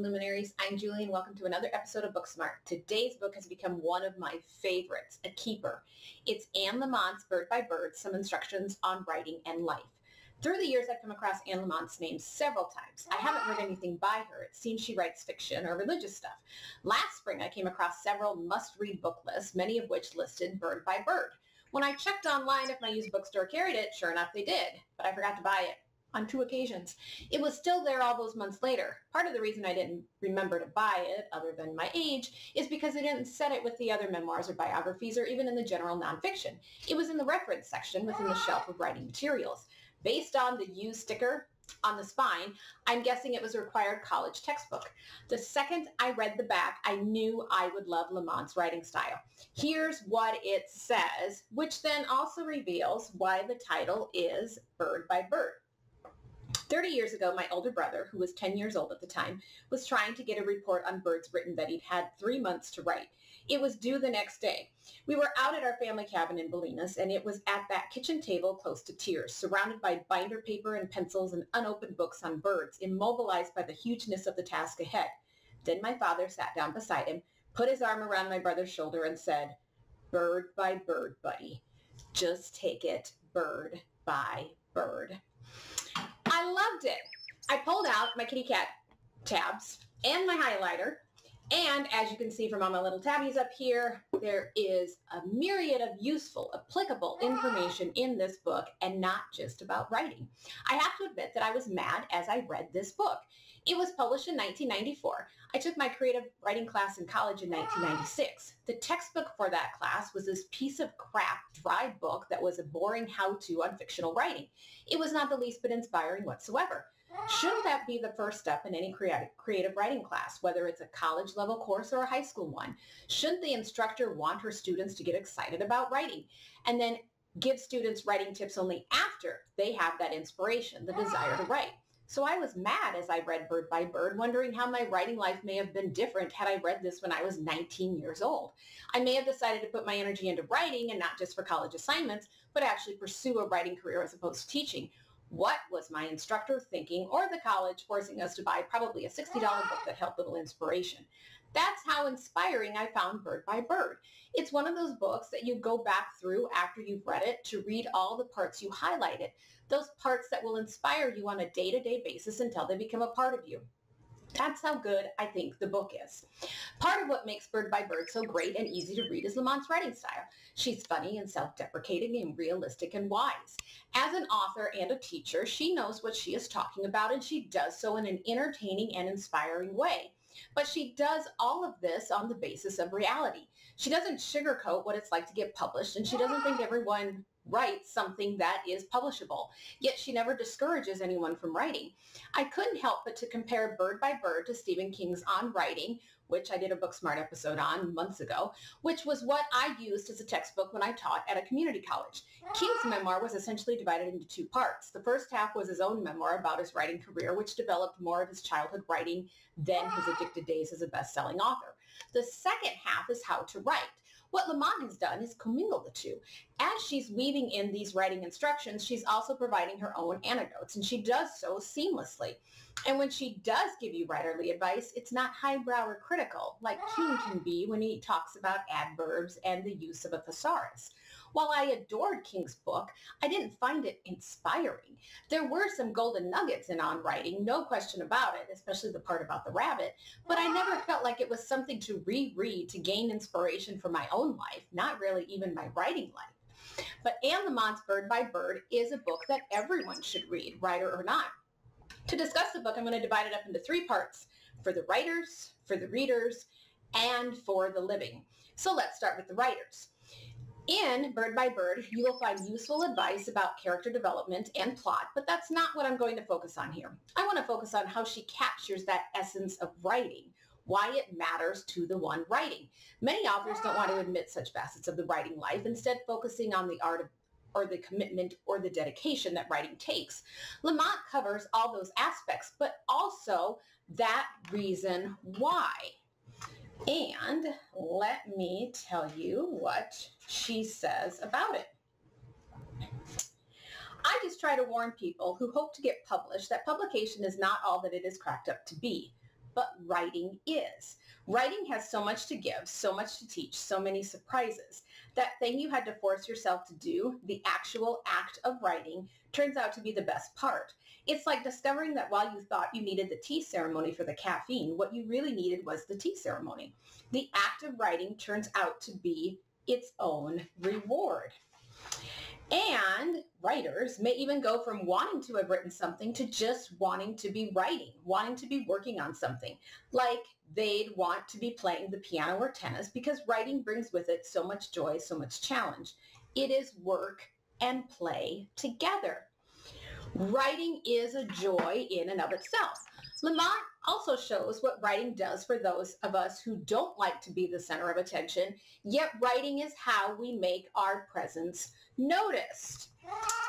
and luminaries. I'm Julie and welcome to another episode of Booksmart. Today's book has become one of my favorites, a keeper. It's Anne Lamott's Bird by Bird, Some Instructions on Writing and Life. Through the years, I've come across Anne Lamott's name several times. I haven't read anything by her. It seems she writes fiction or religious stuff. Last spring, I came across several must-read book lists, many of which listed Bird by Bird. When I checked online if my used bookstore carried it, sure enough they did, but I forgot to buy it on two occasions. It was still there all those months later. Part of the reason I didn't remember to buy it, other than my age, is because I didn't set it with the other memoirs or biographies or even in the general nonfiction. It was in the reference section within the shelf of writing materials. Based on the U sticker on the spine, I'm guessing it was a required college textbook. The second I read the back, I knew I would love Lamott's writing style. Here's what it says, which then also reveals why the title is Bird by Bird. 30 years ago, my older brother, who was 10 years old at the time, was trying to get a report on birds written that he'd had three months to write. It was due the next day. We were out at our family cabin in Bolinas, and it was at that kitchen table close to tears, surrounded by binder paper and pencils and unopened books on birds, immobilized by the hugeness of the task ahead. Then my father sat down beside him, put his arm around my brother's shoulder, and said, Bird by bird, buddy. Just take it bird by bird. I loved it. I pulled out my kitty cat tabs and my highlighter. And as you can see from all my little tabbies up here, there is a myriad of useful, applicable information in this book and not just about writing. I have to admit that I was mad as I read this book. It was published in 1994. I took my creative writing class in college in 1996. The textbook for that class was this piece of crap dry book that was a boring how-to on fictional writing. It was not the least bit inspiring whatsoever. Shouldn't that be the first step in any creative writing class, whether it's a college level course or a high school one? Shouldn't the instructor want her students to get excited about writing and then give students writing tips only after they have that inspiration, the desire to write? So I was mad as I read Bird by Bird, wondering how my writing life may have been different had I read this when I was 19 years old. I may have decided to put my energy into writing and not just for college assignments, but actually pursue a writing career as opposed to teaching. What was my instructor thinking or the college forcing us to buy probably a $60 book that held little inspiration? That's how inspiring I found Bird by Bird. It's one of those books that you go back through after you've read it to read all the parts you highlighted, those parts that will inspire you on a day-to-day basis until they become a part of you. That's how good I think the book is. Part of what makes Bird by Bird so great and easy to read is Lamott's writing style. She's funny and self-deprecating and realistic and wise. As an author and a teacher, she knows what she is talking about and she does so in an entertaining and inspiring way. But she does all of this on the basis of reality. She doesn't sugarcoat what it's like to get published, and she doesn't think everyone writes something that is publishable. Yet she never discourages anyone from writing. I couldn't help but to compare Bird by Bird to Stephen King's On Writing, which I did a Booksmart episode on months ago, which was what I used as a textbook when I taught at a community college. King's memoir was essentially divided into two parts. The first half was his own memoir about his writing career, which developed more of his childhood writing than his addicted days as a best-selling author. The second half is how to write. What Lamott has done is commingle the two. As she's weaving in these writing instructions, she's also providing her own anecdotes, and she does so seamlessly. And when she does give you writerly advice, it's not highbrow or critical, like King can be when he talks about adverbs and the use of a thesaurus. While I adored King's book, I didn't find it inspiring. There were some golden nuggets in On Writing, no question about it, especially the part about the rabbit, but I never felt like it was something to reread to gain inspiration for my own life, not really even my writing life. But Anne Lamott's Bird by Bird is a book that everyone should read, writer or not. To discuss the book, I'm going to divide it up into three parts, for the writers, for the readers, and for the living. So let's start with the writers. In Bird by Bird, you will find useful advice about character development and plot, but that's not what I'm going to focus on here. I want to focus on how she captures that essence of writing, why it matters to the one writing. Many authors don't want to admit such facets of the writing life, instead focusing on the art of or the commitment or the dedication that writing takes. Lamott covers all those aspects, but also that reason why. And let me tell you what she says about it. I just try to warn people who hope to get published that publication is not all that it is cracked up to be. but writing is. Writing has so much to give, so much to teach, so many surprises. That thing you had to force yourself to do, the actual act of writing, turns out to be the best part. It's like discovering that while you thought you needed the tea ceremony for the caffeine, what you really needed was the tea ceremony. The act of writing turns out to be its own reward. And writers may even go from wanting to have written something to just wanting to be writing, wanting to be working on something. Like they'd want to be playing the piano or tennis because writing brings with it so much joy, so much challenge. It is work and play together. Writing is a joy in and of itself. Lamott also shows what writing does for those of us who don't like to be the center of attention, yet writing is how we make our presence noticed.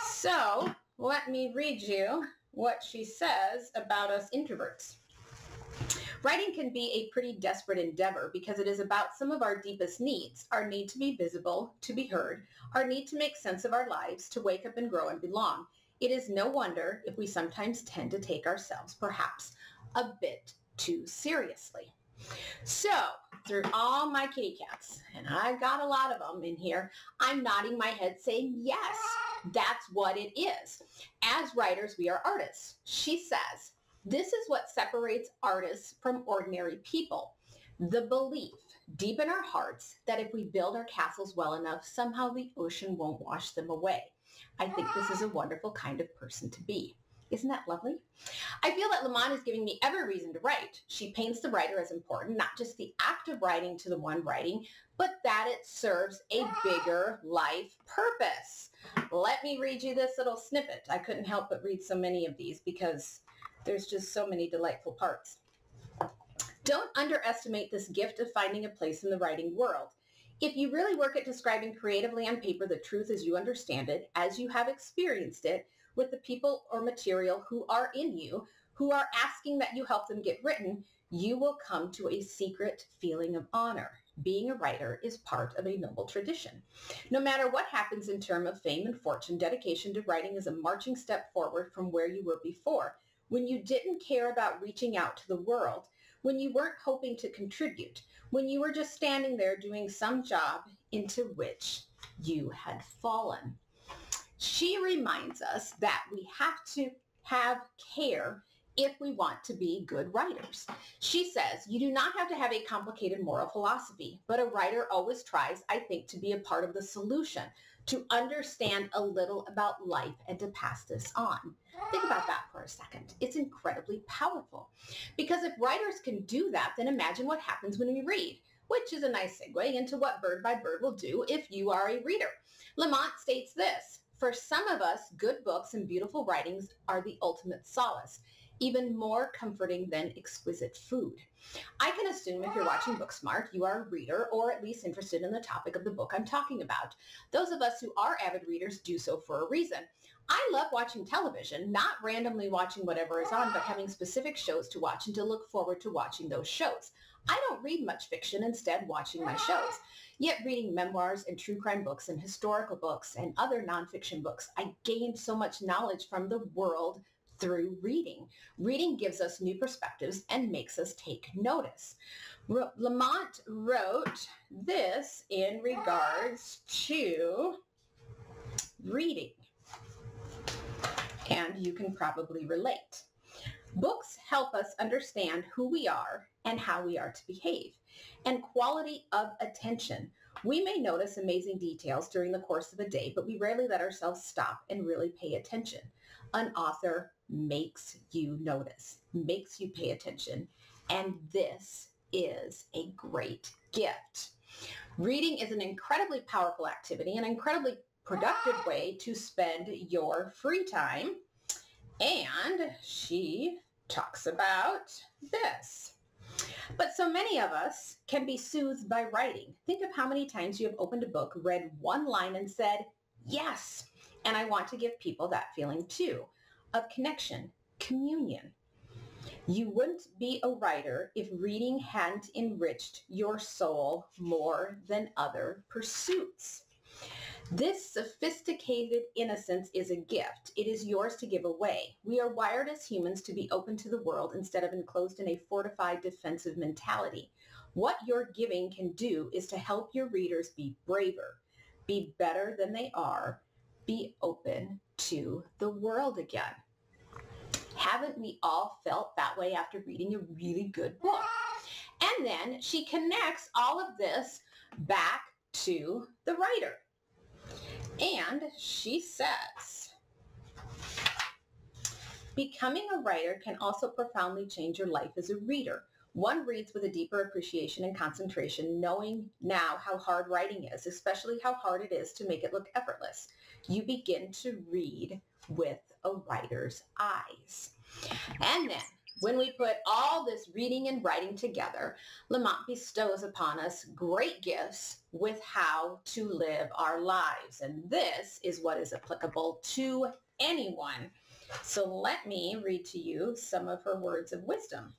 So let me read you what she says about us introverts. Writing can be a pretty desperate endeavor because it is about some of our deepest needs, our need to be visible, to be heard, our need to make sense of our lives, to wake up and grow and belong. It is no wonder if we sometimes tend to take ourselves perhaps a bit too seriously. So through all my kitty cats, and I've got a lot of them in here, I'm nodding my head saying, yes, that's what it is. As writers, we are artists. She says, this is what separates artists from ordinary people. The belief deep in our hearts that if we build our castles well enough, somehow the ocean won't wash them away. I think this is a wonderful kind of person to be. Isn't that lovely? I feel that Lamott is giving me every reason to write. She paints the writer as important, not just the act of writing to the one writing, but that it serves a bigger life purpose. Let me read you this little snippet. I couldn't help but read so many of these because there's just so many delightful parts. Don't underestimate this gift of finding a place in the writing world. If you really work at describing creatively on paper the truth as you understand it, as you have experienced it, with the people or material who are in you, who are asking that you help them get written, you will come to a secret feeling of honor. Being a writer is part of a noble tradition. No matter what happens in terms of fame and fortune, dedication to writing is a marching step forward from where you were before, when you didn't care about reaching out to the world, when you weren't hoping to contribute, when you were just standing there doing some job into which you had fallen. She reminds us that we have to have care if we want to be good writers. She says, you do not have to have a complicated moral philosophy, but a writer always tries, I think, to be a part of the solution, to understand a little about life and to pass this on. Think about that for a second. It's incredibly powerful. Because if writers can do that, then imagine what happens when we read, which is a nice segue into what Bird by Bird will do if you are a reader. Lamott states this, for some of us, good books and beautiful writings are the ultimate solace, even more comforting than exquisite food. I can assume if you're watching Booksmart, you are a reader or at least interested in the topic of the book I'm talking about. Those of us who are avid readers do so for a reason. I love watching television, not randomly watching whatever is on, but having specific shows to watch and to look forward to watching those shows. I don't read much fiction, instead watching my shows. Yet reading memoirs and true crime books and historical books and other nonfiction books, I gained so much knowledge from the world through reading. Reading gives us new perspectives and makes us take notice. R- Lamott wrote this in regards to reading. And you can probably relate. Books help us understand who we are and how we are to behave and quality of attention. We may notice amazing details during the course of a day, but we rarely let ourselves stop and really pay attention. An author makes you notice, makes you pay attention, and this is a great gift. Reading is an incredibly powerful activity, an incredibly productive ah. way to spend your free time. And she talks about this. But so many of us can be soothed by writing. Think of how many times you have opened a book, read one line and said, yes. And I want to give people that feeling too, of connection, communion. You wouldn't be a writer if reading hadn't enriched your soul more than other pursuits. This sophisticated innocence is a gift. It is yours to give away. We are wired as humans to be open to the world instead of enclosed in a fortified defensive mentality. What your giving can do is to help your readers be braver, be better than they are, be open to the world again. Haven't we all felt that way after reading a really good book? And then she connects all of this back to the writer. And she says, becoming a writer can also profoundly change your life as a reader. One reads with a deeper appreciation and concentration, knowing now how hard writing is, especially how hard it is to make it look effortless. You begin to read with a writer's eyes. And then when we put all this reading and writing together, Lamott bestows upon us great gifts with how to live our lives. And this is what is applicable to anyone. So let me read to you some of her words of wisdom.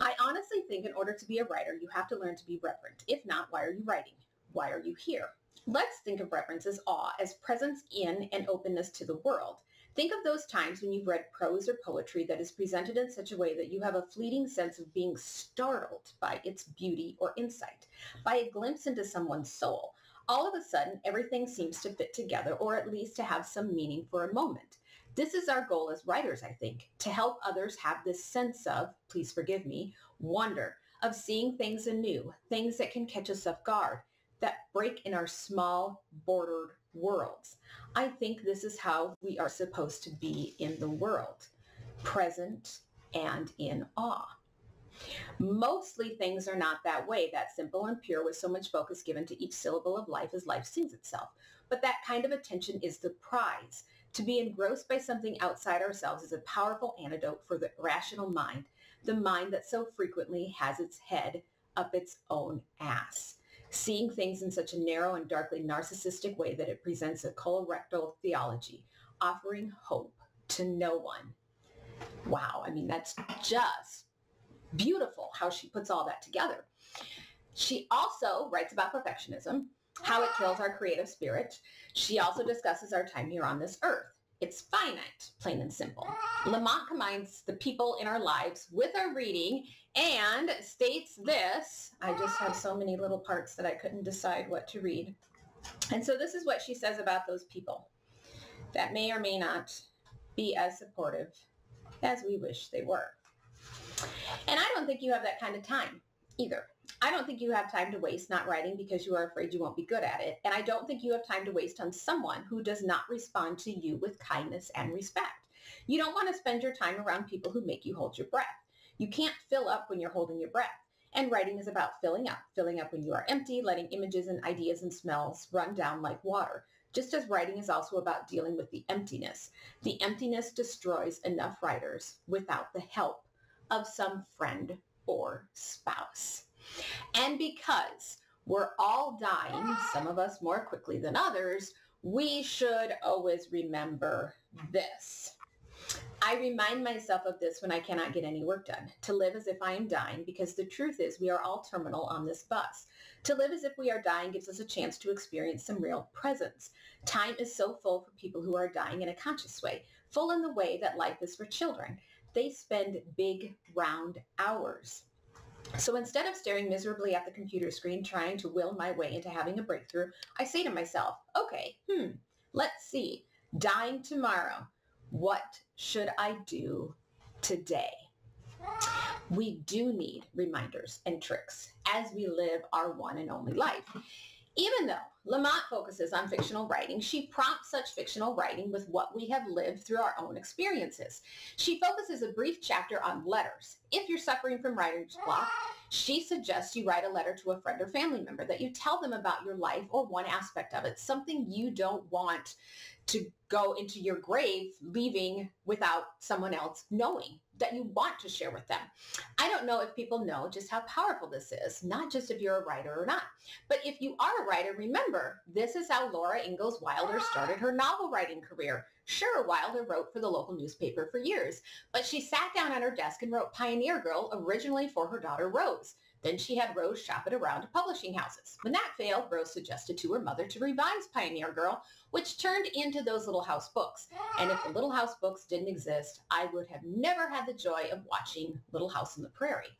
I honestly think in order to be a writer, you have to learn to be reverent. If not, why are you writing? Why are you here? Let's think of reverence as awe, as presence in and openness to the world. Think of those times when you've read prose or poetry that is presented in such a way that you have a fleeting sense of being startled by its beauty or insight, by a glimpse into someone's soul. All of a sudden, everything seems to fit together or at least to have some meaning for a moment. This is our goal as writers, I think, to help others have this sense of, please forgive me, wonder, of seeing things anew, things that can catch us off guard, that break in our small bordered worlds. I think this is how we are supposed to be in the world, present and in awe. Mostly things are not that way, that simple and pure with so much focus given to each syllable of life as life sings itself. But that kind of attention is the prize. To be engrossed by something outside ourselves is a powerful antidote for the rational mind, the mind that so frequently has its head up its own ass seeing things in such a narrow and darkly narcissistic way that it presents a colorectal theology, offering hope to no one. Wow, I mean, that's just beautiful how she puts all that together. She also writes about perfectionism, how it kills our creative spirit. She also discusses our time here on this earth. It's finite, plain and simple. Lamott combines the people in our lives with our reading and states this. I just have so many little parts that I couldn't decide what to read. And so this is what she says about those people that may or may not be as supportive as we wish they were. And I don't think you have that kind of time either. I don't think you have time to waste not writing because you are afraid you won't be good at it. And I don't think you have time to waste on someone who does not respond to you with kindness and respect. You don't want to spend your time around people who make you hold your breath. You can't fill up when you're holding your breath. And writing is about filling up, filling up when you are empty, letting images and ideas and smells run down like water. Just as writing is also about dealing with the emptiness. The emptiness destroys enough writers without the help of some friend or spouse. And because we're all dying, some of us more quickly than others, we should always remember this. I remind myself of this when I cannot get any work done, to live as if I am dying, because the truth is we are all terminal on this bus. To live as if we are dying gives us a chance to experience some real presence. Time is so full for people who are dying in a conscious way, full in the way that life is for children. They spend big, round hours. So instead of staring miserably at the computer screen trying to will my way into having a breakthrough, I say to myself, okay, hmm, let's see, dying tomorrow. What should I do today? We do need reminders and tricks as we live our one and only life. Even though Lamott focuses on fictional writing, she prompts such fictional writing with what we have lived through our own experiences. She focuses a brief chapter on letters. If you're suffering from writer's block, she suggests you write a letter to a friend or family member, that you tell them about your life or one aspect of it, something you don't want to go into your grave leaving without someone else knowing that you want to share with them. I don't know if people know just how powerful this is, not just if you're a writer or not. But if you are a writer, remember, this is how Laura Ingalls Wilder started her novel writing career. Sure, Wilder wrote for the local newspaper for years, but she sat down at her desk and wrote Pioneer Girl originally for her daughter Rose. Then she had Rose shop it around to publishing houses. When that failed, Rose suggested to her mother to revise Pioneer Girl, which turned into those Little House books. And if the Little House books didn't exist, I would have never had the joy of watching Little House on the Prairie.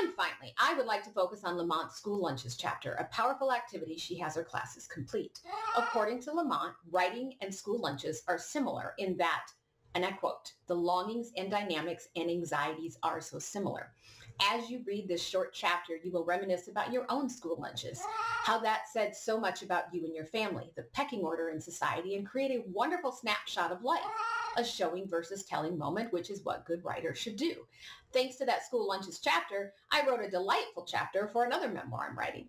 And finally, I would like to focus on Lamott's school lunches chapter, a powerful activity she has her classes complete. According to Lamott, writing and school lunches are similar in that, and I quote, the longings and dynamics and anxieties are so similar. As you read this short chapter, you will reminisce about your own school lunches, how that said so much about you and your family, the pecking order in society, and create a wonderful snapshot of life, a showing versus telling moment, which is what good writers should do. Thanks to that school lunches chapter, I wrote a delightful chapter for another memoir I'm writing.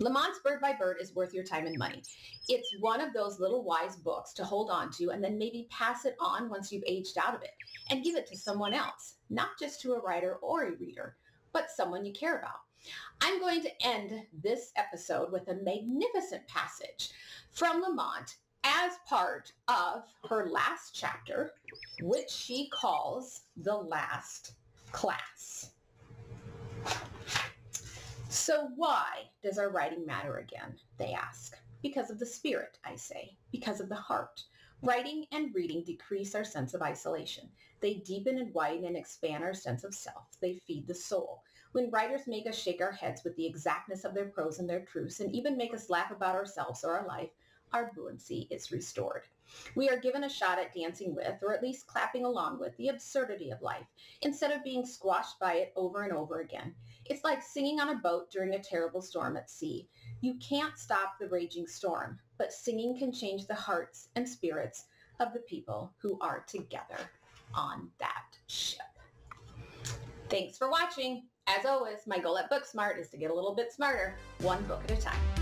Lamott's Bird by Bird is worth your time and money. It's one of those little wise books to hold on to and then maybe pass it on once you've aged out of it and give it to someone else, not just to a writer or a reader, but someone you care about. I'm going to end this episode with a magnificent passage from Lamott as part of her last chapter, which she calls The Last Class. So why does our writing matter again? They ask. Because of the spirit, I say. Because of the heart. Writing and reading decrease our sense of isolation. They deepen and widen and expand our sense of self. They feed the soul. When writers make us shake our heads with the exactness of their prose and their truths and even make us laugh about ourselves or our life, our buoyancy is restored. We are given a shot at dancing with, or at least clapping along with, the absurdity of life, instead of being squashed by it over and over again. It's like singing on a boat during a terrible storm at sea. You can't stop the raging storm, but singing can change the hearts and spirits of the people who are together on that ship. Thanks for watching. As always, my goal at Booksmart is to get a little bit smarter, one book at a time.